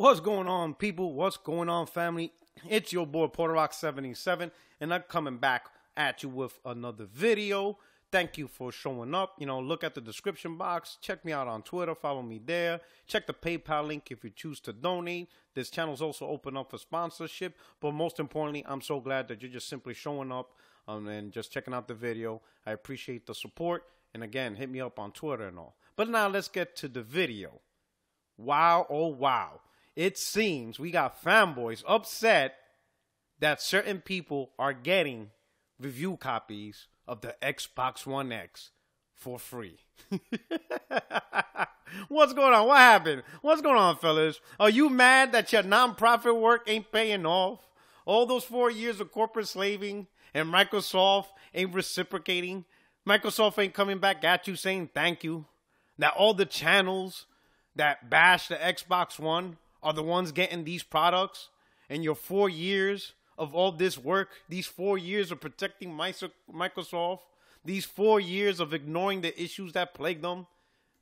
What's going on, people? What's going on, family? It's your boy Puerto Rock 77, and I'm coming back at you with another video. Thank you for showing up. You know, look at the description box. Check me out on Twitter. Follow me there. Check the PayPal link if you choose to donate. This channel is also open up for sponsorship. But most importantly, I'm so glad that you're just simply showing up um, and just checking out the video. I appreciate the support. And again, hit me up on Twitter and all. But now let's get to the video. Wow, oh wow. It seems we got fanboys upset that certain people are getting review copies of the Xbox One X for free. What's going on? What happened? What's going on, fellas? Are you mad that your nonprofit work ain't paying off? All those four years of corporate slaving and Microsoft ain't reciprocating? Microsoft ain't coming back at you saying thank you? That all the channels that bash the Xbox One are the ones getting these products? And your four years of all this work, these four years of protecting Microsoft, these four years of ignoring the issues that plague them,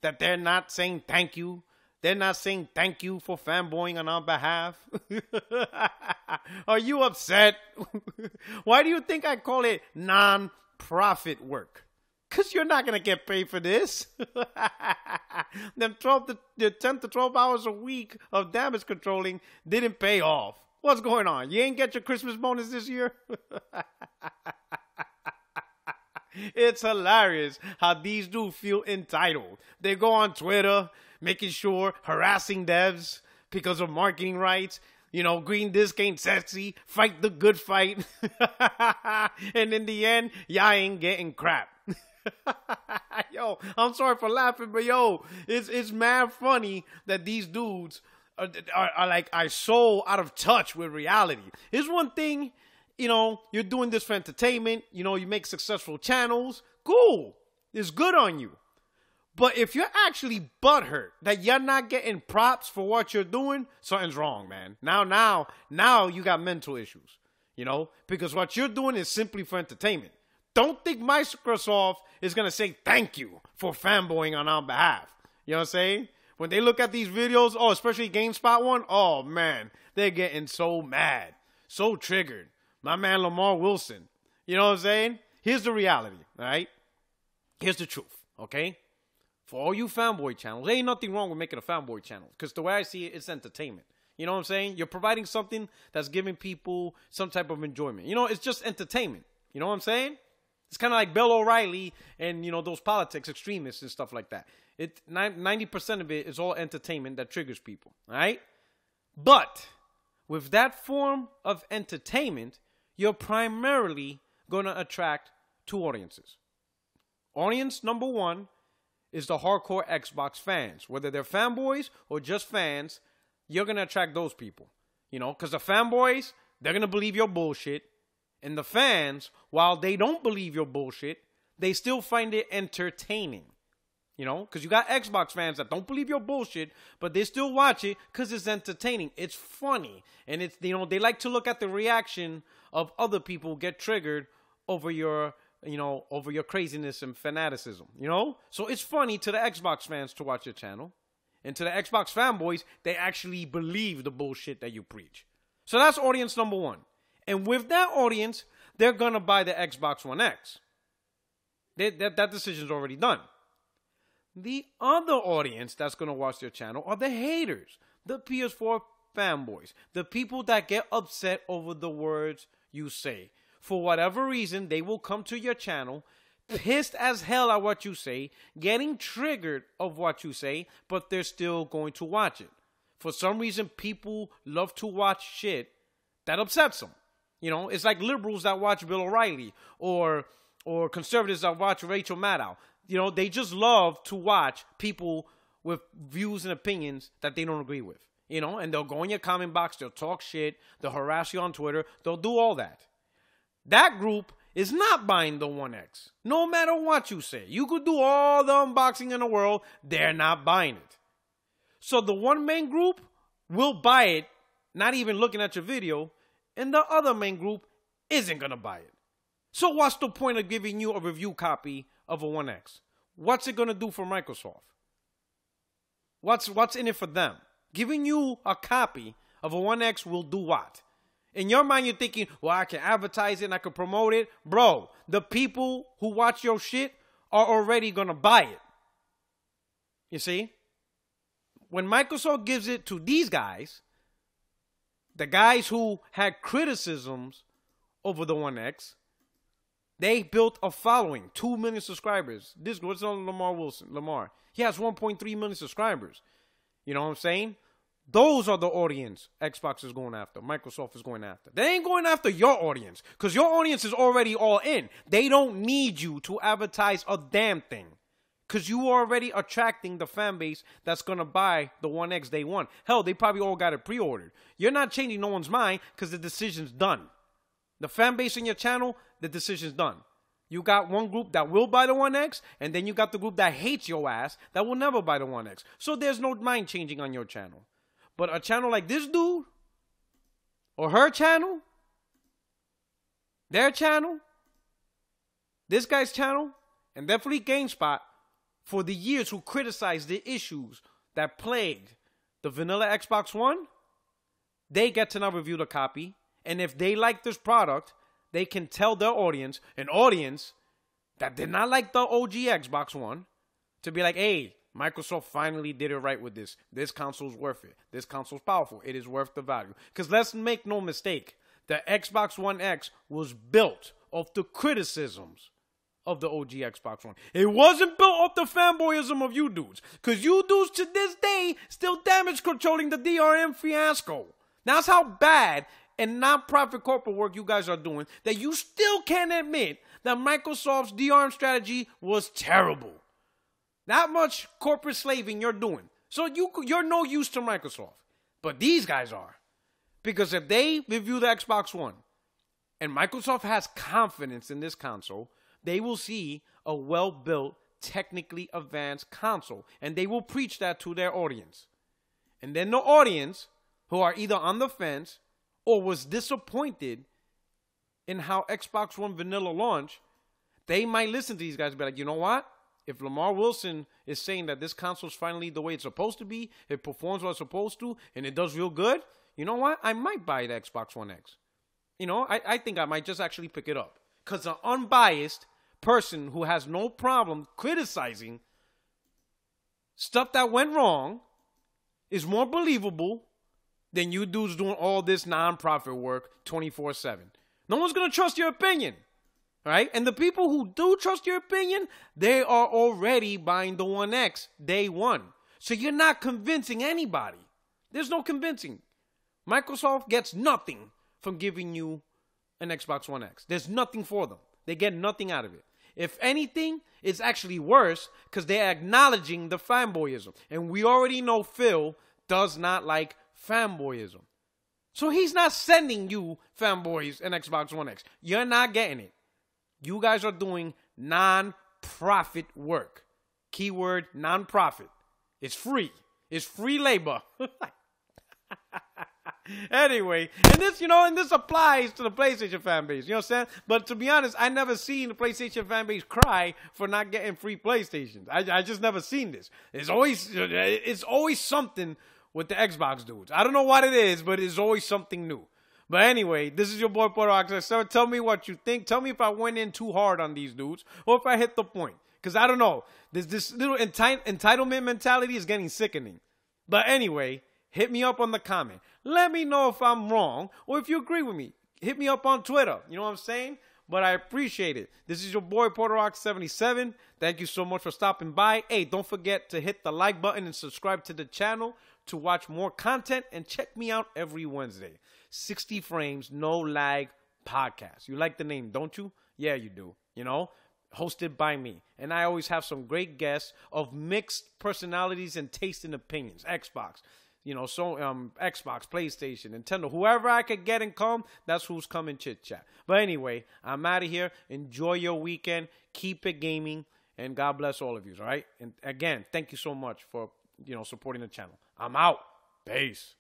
that they're not saying thank you. They're not saying thank you for fanboying on our behalf. Are you upset? Why do you think I call it non profit work? Because you're not going to get paid for this. Them 12 to, the 10 to 12 hours a week of damage controlling didn't pay off. What's going on? You ain't get your Christmas bonus this year? it's hilarious how these dudes feel entitled. They go on Twitter making sure harassing devs because of marketing rights. You know, green disc ain't sexy. Fight the good fight. and in the end, y'all ain't getting crap. yo, I'm sorry for laughing, but yo, it's it's mad funny that these dudes are, are, are like are so out of touch with reality. Here's one thing, you know, you're doing this for entertainment. You know, you make successful channels. Cool, it's good on you. But if you're actually butthurt that you're not getting props for what you're doing, something's wrong, man. Now, now, now you got mental issues. You know, because what you're doing is simply for entertainment. Don't think Microsoft is gonna say thank you for fanboying on our behalf. You know what I'm saying? When they look at these videos, oh, especially GameSpot one, oh man, they're getting so mad, so triggered. My man Lamar Wilson. You know what I'm saying? Here's the reality, right? Here's the truth, okay? For all you fanboy channels, there ain't nothing wrong with making a fanboy channel. Because the way I see it, it's entertainment. You know what I'm saying? You're providing something that's giving people some type of enjoyment. You know, it's just entertainment. You know what I'm saying? It's kind of like Bill O'Reilly and you know those politics extremists and stuff like that. It ninety percent of it is all entertainment that triggers people. right? but with that form of entertainment, you're primarily going to attract two audiences. Audience number one is the hardcore Xbox fans, whether they're fanboys or just fans. You're going to attract those people, you know, because the fanboys they're going to believe your bullshit and the fans, while they don't believe your bullshit, they still find it entertaining. You know, because you got Xbox fans that don't believe your bullshit, but they still watch it because it's entertaining. It's funny. And it's, you know, they like to look at the reaction of other people get triggered over your, you know, over your craziness and fanaticism, you know? So it's funny to the Xbox fans to watch your channel. And to the Xbox fanboys, they actually believe the bullshit that you preach. So that's audience number one. And with that audience, they're going to buy the Xbox One X. They, that, that decision's already done. The other audience that's going to watch their channel are the haters, the PS4 fanboys, the people that get upset over the words you say. For whatever reason, they will come to your channel pissed as hell at what you say, getting triggered of what you say, but they're still going to watch it. For some reason, people love to watch shit that upsets them. You know, it's like liberals that watch Bill O'Reilly or or conservatives that watch Rachel Maddow. You know, they just love to watch people with views and opinions that they don't agree with. You know, and they'll go in your comment box, they'll talk shit, they'll harass you on Twitter, they'll do all that. That group is not buying the 1X. No matter what you say. You could do all the unboxing in the world, they're not buying it. So the one main group will buy it, not even looking at your video, and the other main group isn't going to buy it. So what's the point of giving you a review copy of a 1X? What's it going to do for Microsoft? What's what's in it for them? Giving you a copy of a One X will do what? In your mind, you're thinking, well, I can advertise it and I can promote it. Bro, the people who watch your shit are already going to buy it. You see? When Microsoft gives it to these guys, the guys who had criticisms over the One X, they built a following, two million subscribers. This what's on Lamar Wilson? Lamar, he has 1.3 million subscribers. You know what I'm saying? Those are the audience Xbox is going after. Microsoft is going after. They ain't going after your audience because your audience is already all in. They don't need you to advertise a damn thing because you already attracting the fan base that's going to buy the One X day one. Hell, they probably all got it pre ordered. You're not changing no one's mind because the decision's done. The fan base in your channel, the decision's done. You got one group that will buy the One X, and then you got the group that hates your ass that will never buy the One X. So there's no mind changing on your channel. But a channel like this dude, or her channel, their channel, this guy's channel, and definitely GameSpot, for the years who criticized the issues that plagued the vanilla Xbox One, they get to now review the copy. And if they like this product, they can tell their audience, an audience that did not like the OG Xbox One, to be like, hey, Microsoft finally did it right with this. This console's worth it. This console's powerful. It is worth the value. Because let's make no mistake, the Xbox One X was built off the criticisms of the OG Xbox One. It wasn't built off the fanboyism of you dudes. Because you dudes to this day still damage controlling the DRM fiasco. That's how bad and non-profit corporate work you guys are doing that you still can't admit that Microsoft's DRM strategy was terrible. That much corporate slaving you're doing. So you you're no use to Microsoft. But these guys are. Because if they review the Xbox One and Microsoft has confidence in this console, they will see a well-built, technically advanced console and they will preach that to their audience. And then the audience who are either on the fence or was disappointed in how Xbox One vanilla launched, they might listen to these guys and be like, you know what? if Lamar Wilson is saying that this console is finally the way it's supposed to be, it performs what it's supposed to, and it does real good, you know what? I might buy the Xbox One X. You know, I, I think I might just actually pick it up. Because an unbiased person who has no problem criticizing stuff that went wrong is more believable than you dudes doing all this nonprofit work 24 7. No one's going to trust your opinion right? And the people who do trust your opinion, they are already buying the One X day one. So you're not convincing anybody. There's no convincing. Microsoft gets nothing from giving you an Xbox One X. There's nothing for them. They get nothing out of it. If anything, it's actually worse because they're acknowledging the fanboyism. And we already know Phil does not like fanboyism. So he's not sending you fanboys an Xbox One X. You're not getting it. You guys are doing non-profit work. Keyword non-profit. It's free. It's free labor. anyway, and this, you know, and this applies to the PlayStation fan base. You know what I'm saying? But to be honest, I never seen the PlayStation fan base cry for not getting free PlayStations. I, I just never seen this. It's always, it's always something with the Xbox dudes. I don't know what it is, but it's always something new. But anyway, this is your boy Porter Oxford. So tell me what you think. Tell me if I went in too hard on these dudes or if I hit the point. Because I don't know. This, this little enti- entitlement mentality is getting sickening. But anyway, hit me up on the comment. Let me know if I'm wrong or if you agree with me. Hit me up on Twitter. You know what I'm saying? But I appreciate it. This is your boy Puerto Rock 77. Thank you so much for stopping by. Hey, don't forget to hit the like button and subscribe to the channel to watch more content and check me out every Wednesday. 60 frames, no lag podcast. You like the name, don't you? Yeah, you do. You know, hosted by me. And I always have some great guests of mixed personalities and taste and opinions. Xbox, you know, so um Xbox, PlayStation, Nintendo, whoever I could get and come, that's who's coming chit chat. But anyway, I'm out of here. Enjoy your weekend. Keep it gaming. And God bless all of you, all right? And again, thank you so much for, you know, supporting the channel. I'm out. Peace.